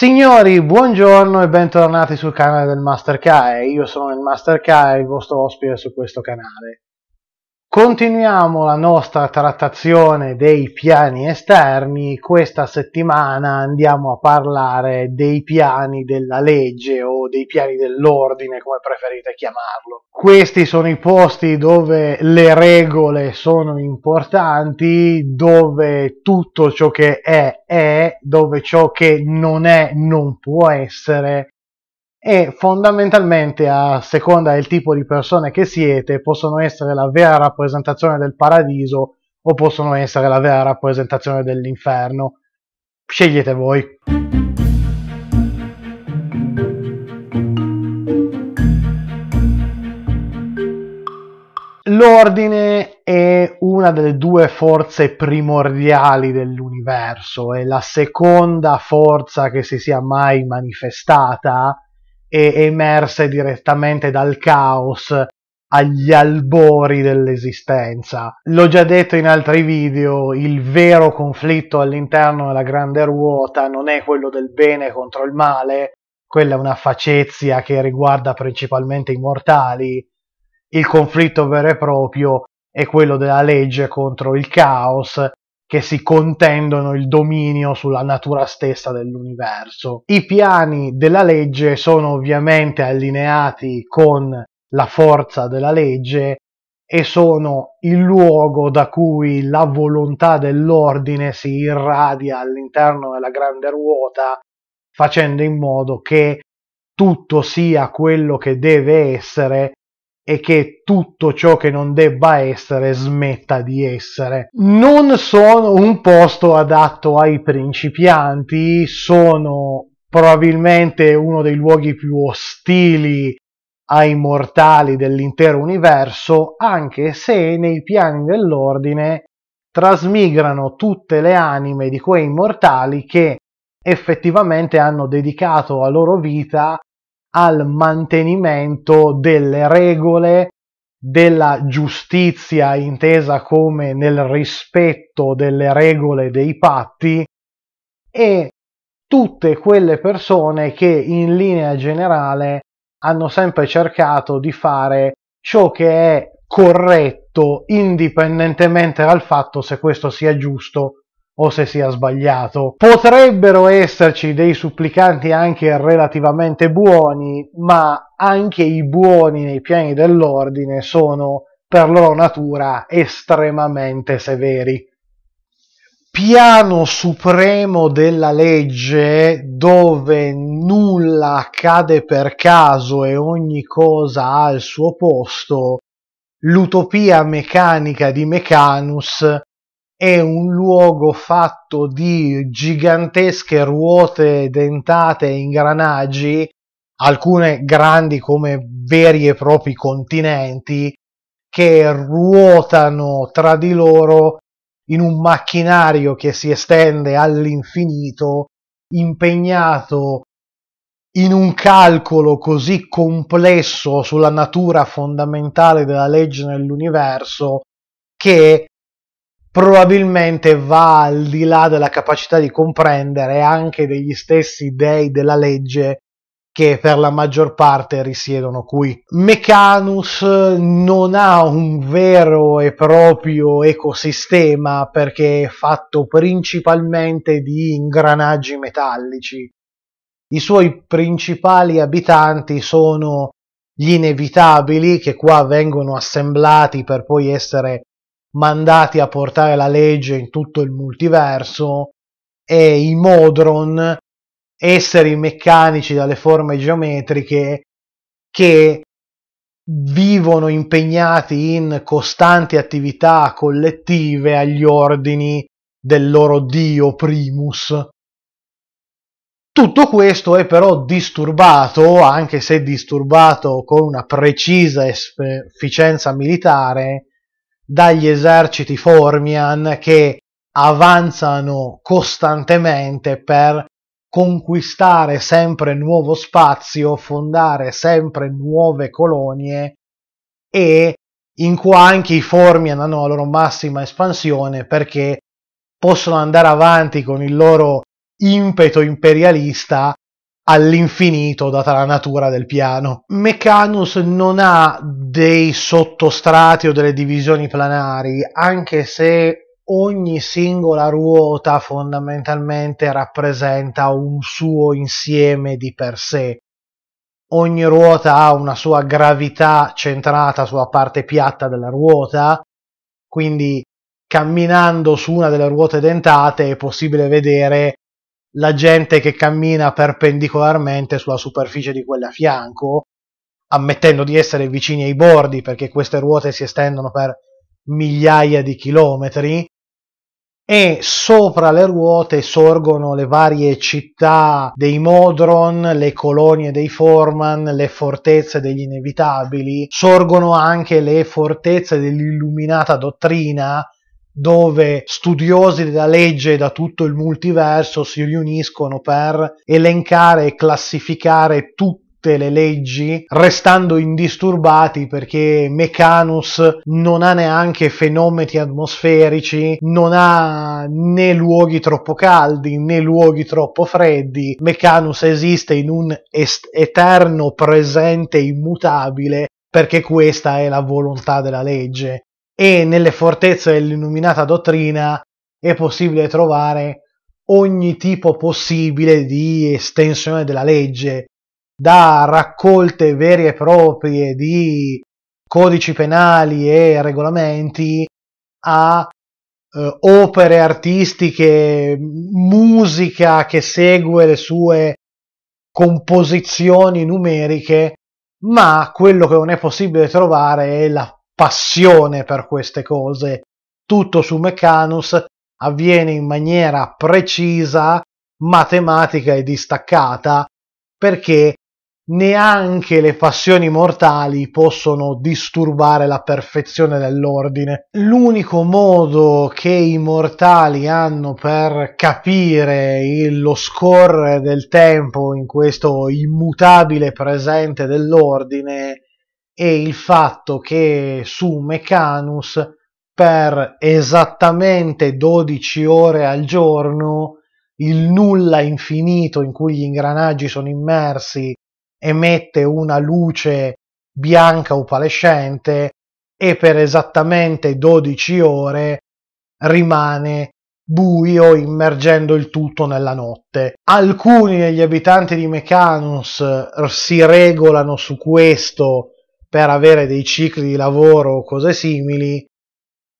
Signori, buongiorno e bentornati sul canale del Master Kai. Io sono il Master Kai, il vostro ospite su questo canale. Continuiamo la nostra trattazione dei piani esterni. Questa settimana andiamo a parlare dei piani della legge o dei piani dell'ordine, come preferite chiamarlo. Questi sono i posti dove le regole sono importanti, dove tutto ciò che è è, dove ciò che non è non può essere e fondamentalmente a seconda del tipo di persone che siete possono essere la vera rappresentazione del paradiso o possono essere la vera rappresentazione dell'inferno. Scegliete voi. L'ordine è una delle due forze primordiali dell'universo, è la seconda forza che si sia mai manifestata e emerse direttamente dal caos agli albori dell'esistenza. L'ho già detto in altri video, il vero conflitto all'interno della grande ruota non è quello del bene contro il male, quella è una facezia che riguarda principalmente i mortali. Il conflitto vero e proprio è quello della legge contro il caos che si contendono il dominio sulla natura stessa dell'universo. I piani della legge sono ovviamente allineati con la forza della legge e sono il luogo da cui la volontà dell'ordine si irradia all'interno della grande ruota, facendo in modo che tutto sia quello che deve essere e che tutto ciò che non debba essere smetta di essere. Non sono un posto adatto ai principianti, sono probabilmente uno dei luoghi più ostili ai mortali dell'intero universo, anche se nei piani dell'ordine trasmigrano tutte le anime di quei mortali che effettivamente hanno dedicato la loro vita al mantenimento delle regole della giustizia intesa come nel rispetto delle regole dei patti e tutte quelle persone che in linea generale hanno sempre cercato di fare ciò che è corretto indipendentemente dal fatto se questo sia giusto o se sia sbagliato. Potrebbero esserci dei supplicanti anche relativamente buoni, ma anche i buoni nei piani dell'ordine sono per loro natura estremamente severi. Piano supremo della legge dove nulla accade per caso e ogni cosa ha il suo posto, l'utopia meccanica di Mechanus è un luogo fatto di gigantesche ruote dentate e ingranaggi, alcune grandi come veri e propri continenti, che ruotano tra di loro in un macchinario che si estende all'infinito, impegnato in un calcolo così complesso sulla natura fondamentale della legge nell'universo che probabilmente va al di là della capacità di comprendere anche degli stessi dei della legge che per la maggior parte risiedono qui. Mechanus non ha un vero e proprio ecosistema perché è fatto principalmente di ingranaggi metallici. I suoi principali abitanti sono gli inevitabili che qua vengono assemblati per poi essere mandati a portare la legge in tutto il multiverso e i Modron, esseri meccanici dalle forme geometriche che vivono impegnati in costanti attività collettive agli ordini del loro dio Primus. Tutto questo è però disturbato, anche se disturbato con una precisa efficienza militare, dagli eserciti Formian che avanzano costantemente per conquistare sempre nuovo spazio, fondare sempre nuove colonie e in cui anche i Formian hanno la loro massima espansione perché possono andare avanti con il loro impeto imperialista all'infinito data la natura del piano. Mechanus non ha dei sottostrati o delle divisioni planari, anche se ogni singola ruota fondamentalmente rappresenta un suo insieme di per sé. Ogni ruota ha una sua gravità centrata sulla parte piatta della ruota, quindi camminando su una delle ruote dentate è possibile vedere la gente che cammina perpendicolarmente sulla superficie di quelle a fianco, ammettendo di essere vicini ai bordi perché queste ruote si estendono per migliaia di chilometri e sopra le ruote sorgono le varie città dei Modron, le colonie dei Forman, le fortezze degli inevitabili, sorgono anche le fortezze dell'illuminata dottrina, dove studiosi della legge da tutto il multiverso si riuniscono per elencare e classificare tutti le leggi, restando indisturbati perché Mechanus non ha neanche fenomeni atmosferici, non ha né luoghi troppo caldi né luoghi troppo freddi. Mechanus esiste in un est- eterno presente immutabile perché questa è la volontà della legge. E nelle fortezze dell'illuminata dottrina è possibile trovare ogni tipo possibile di estensione della legge, da raccolte vere e proprie di codici penali e regolamenti a eh, opere artistiche, musica che segue le sue composizioni numeriche, ma quello che non è possibile trovare è la passione per queste cose. Tutto su Mechanus avviene in maniera precisa, matematica e distaccata, perché neanche le passioni mortali possono disturbare la perfezione dell'ordine. L'unico modo che i mortali hanno per capire lo scorrere del tempo in questo immutabile presente dell'ordine è il fatto che su Mechanus per esattamente 12 ore al giorno il nulla infinito in cui gli ingranaggi sono immersi emette una luce bianca opalescente e per esattamente 12 ore rimane buio immergendo il tutto nella notte. Alcuni degli abitanti di Mechanus si regolano su questo per avere dei cicli di lavoro o cose simili,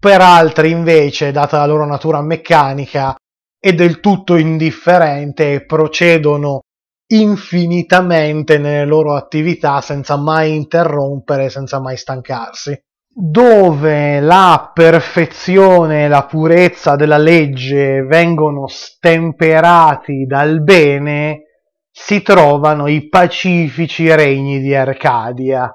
per altri invece, data la loro natura meccanica, è del tutto indifferente e procedono infinitamente nelle loro attività senza mai interrompere, senza mai stancarsi. Dove la perfezione e la purezza della legge vengono stemperati dal bene, si trovano i pacifici regni di Arcadia.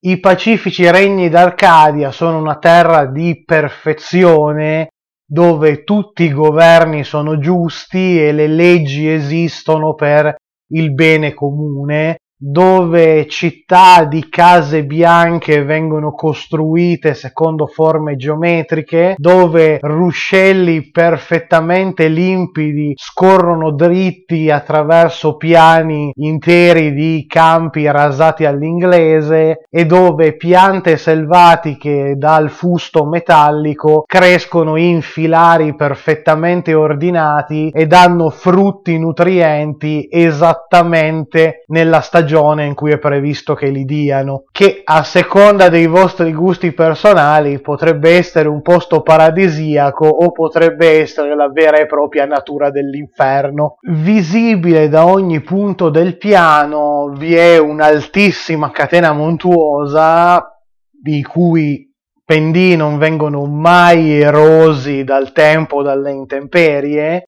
I pacifici regni d'Arcadia sono una terra di perfezione dove tutti i governi sono giusti e le leggi esistono per il bene comune dove città di case bianche vengono costruite secondo forme geometriche, dove ruscelli perfettamente limpidi scorrono dritti attraverso piani interi di campi rasati all'inglese e dove piante selvatiche dal fusto metallico crescono in filari perfettamente ordinati e danno frutti nutrienti esattamente nella stagione stagione in cui è previsto che li diano, che a seconda dei vostri gusti personali potrebbe essere un posto paradisiaco o potrebbe essere la vera e propria natura dell'inferno. Visibile da ogni punto del piano vi è un'altissima catena montuosa di cui pendii non vengono mai erosi dal tempo dalle intemperie,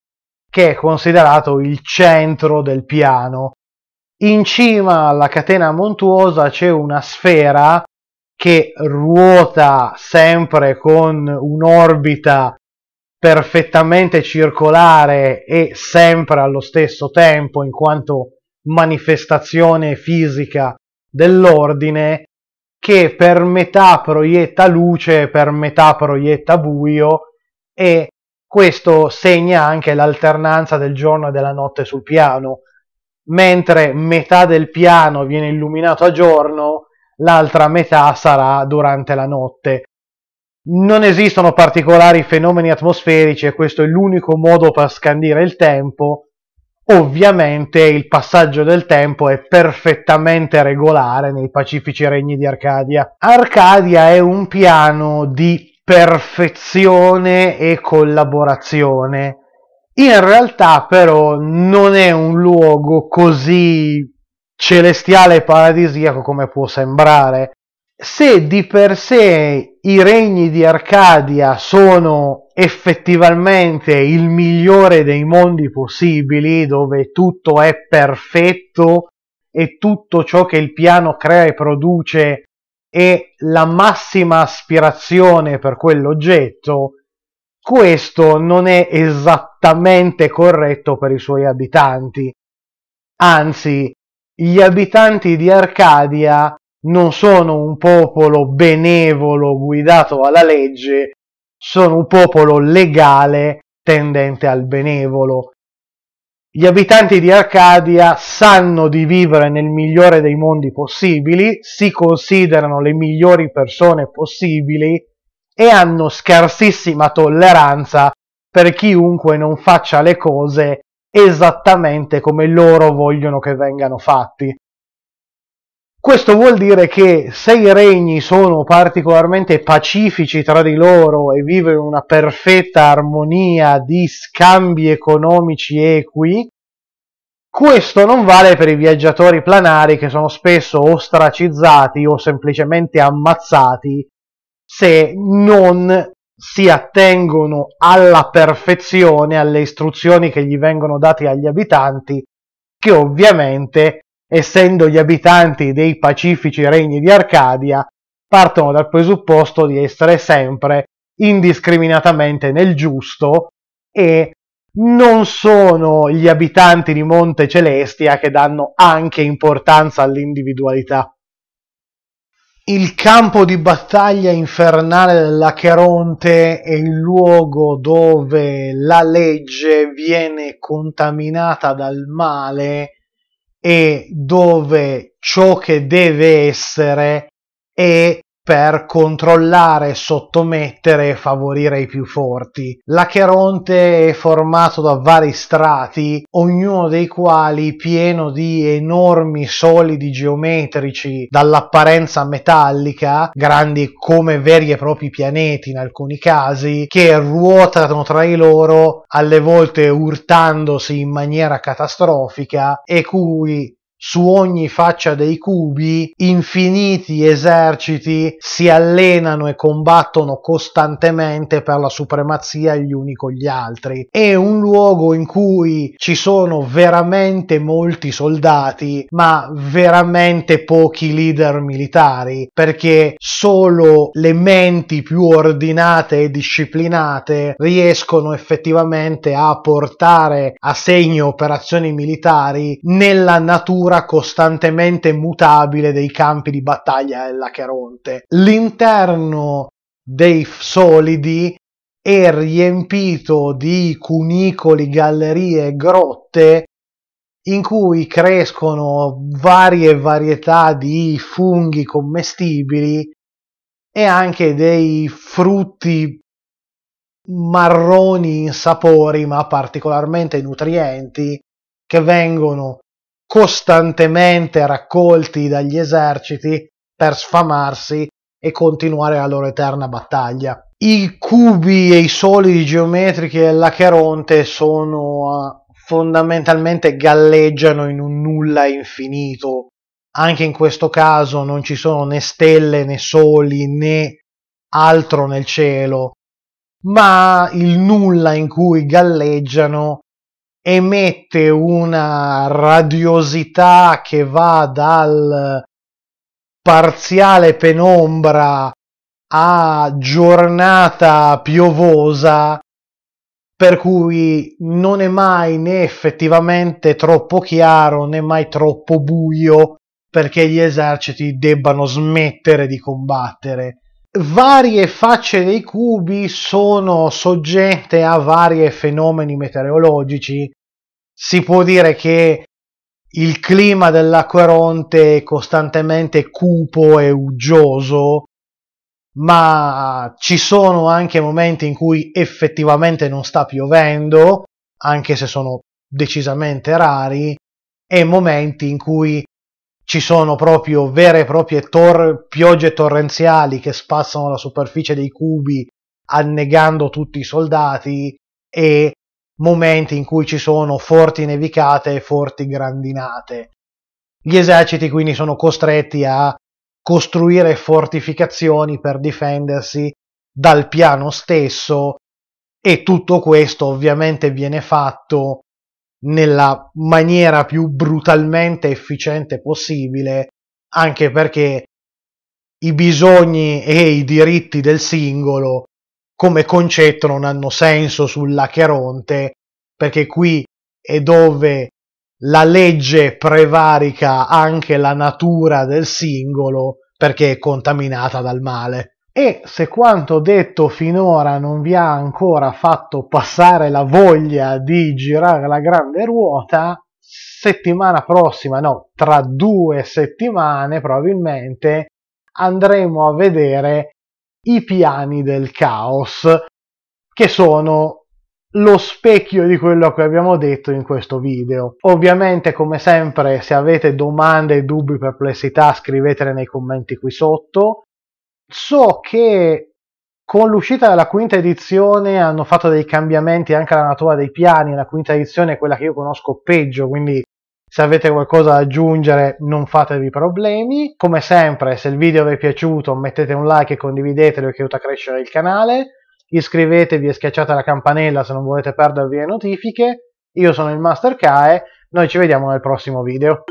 che è considerato il centro del piano in cima alla catena montuosa c'è una sfera che ruota sempre con un'orbita perfettamente circolare e sempre allo stesso tempo in quanto manifestazione fisica dell'ordine che per metà proietta luce, per metà proietta buio e Questo segna anche l'alternanza del giorno e della notte sul piano. Mentre metà del piano viene illuminato a giorno, l'altra metà sarà durante la notte. Non esistono particolari fenomeni atmosferici e questo è l'unico modo per scandire il tempo. Ovviamente il passaggio del tempo è perfettamente regolare nei pacifici regni di Arcadia. Arcadia è un piano di perfezione e collaborazione. In realtà però non è un luogo così celestiale e paradisiaco come può sembrare. Se di per sé i regni di Arcadia sono effettivamente il migliore dei mondi possibili, dove tutto è perfetto e tutto ciò che il piano crea e produce e la massima aspirazione per quell'oggetto, questo non è esattamente corretto per i suoi abitanti. Anzi, gli abitanti di Arcadia non sono un popolo benevolo guidato alla legge, sono un popolo legale tendente al benevolo. Gli abitanti di Arcadia sanno di vivere nel migliore dei mondi possibili, si considerano le migliori persone possibili e hanno scarsissima tolleranza per chiunque non faccia le cose esattamente come loro vogliono che vengano fatti. Questo vuol dire che se i regni sono particolarmente pacifici tra di loro e vivono una perfetta armonia di scambi economici equi, questo non vale per i viaggiatori planari che sono spesso ostracizzati o semplicemente ammazzati se non si attengono alla perfezione alle istruzioni che gli vengono date agli abitanti, che ovviamente essendo gli abitanti dei pacifici regni di Arcadia, partono dal presupposto di essere sempre indiscriminatamente nel giusto e non sono gli abitanti di Monte Celestia che danno anche importanza all'individualità. Il campo di battaglia infernale dell'Acheronte è il luogo dove la legge viene contaminata dal male e dove ciò che deve essere è per controllare, sottomettere e favorire i più forti. L'Acheronte è formato da vari strati, ognuno dei quali pieno di enormi solidi geometrici dall'apparenza metallica, grandi come veri e propri pianeti in alcuni casi, che ruotano tra di loro, alle volte urtandosi in maniera catastrofica e cui su ogni faccia dei cubi infiniti eserciti si allenano e combattono costantemente per la supremazia gli uni con gli altri. È un luogo in cui ci sono veramente molti soldati, ma veramente pochi leader militari, perché solo le menti più ordinate e disciplinate riescono effettivamente a portare a segno operazioni militari nella natura natura costantemente mutabile dei campi di battaglia dell'Acheronte. L'interno dei solidi è riempito di cunicoli, gallerie e grotte in cui crescono varie varietà di funghi commestibili e anche dei frutti marroni insapori ma particolarmente nutrienti che vengono costantemente raccolti dagli eserciti per sfamarsi e continuare la loro eterna battaglia. I cubi e i solidi geometrici dell'Acheronte sono uh, fondamentalmente galleggiano in un nulla infinito. Anche in questo caso non ci sono né stelle né soli né altro nel cielo, ma il nulla in cui galleggiano emette una radiosità che va dal parziale penombra a giornata piovosa per cui non è mai né effettivamente troppo chiaro né mai troppo buio perché gli eserciti debbano smettere di combattere. Varie facce dei cubi sono soggette a vari fenomeni meteorologici. Si può dire che il clima dell'Acqueronte è costantemente cupo e uggioso, ma ci sono anche momenti in cui effettivamente non sta piovendo, anche se sono decisamente rari, e momenti in cui ci sono proprio vere e proprie tor- piogge torrenziali che spassano la superficie dei cubi annegando tutti i soldati e momenti in cui ci sono forti nevicate e forti grandinate. Gli eserciti quindi sono costretti a costruire fortificazioni per difendersi dal piano stesso e tutto questo ovviamente viene fatto nella maniera più brutalmente efficiente possibile, anche perché i bisogni e i diritti del singolo come concetto non hanno senso sull'Acheronte, perché qui è dove la legge prevarica anche la natura del singolo perché è contaminata dal male. E se quanto detto finora non vi ha ancora fatto passare la voglia di girare la grande ruota, settimana prossima, no, tra due settimane probabilmente andremo a vedere i piani del caos, che sono lo specchio di quello che abbiamo detto in questo video. Ovviamente, come sempre, se avete domande, dubbi, perplessità, scrivetele nei commenti qui sotto so che con l'uscita della quinta edizione hanno fatto dei cambiamenti anche alla natura dei piani, la quinta edizione è quella che io conosco peggio, quindi se avete qualcosa da aggiungere non fatevi problemi. Come sempre, se il video vi è piaciuto mettete un like e condividetelo che aiuta a crescere il canale. Iscrivetevi e schiacciate la campanella se non volete perdervi le notifiche. Io sono il Master Kae, noi ci vediamo nel prossimo video.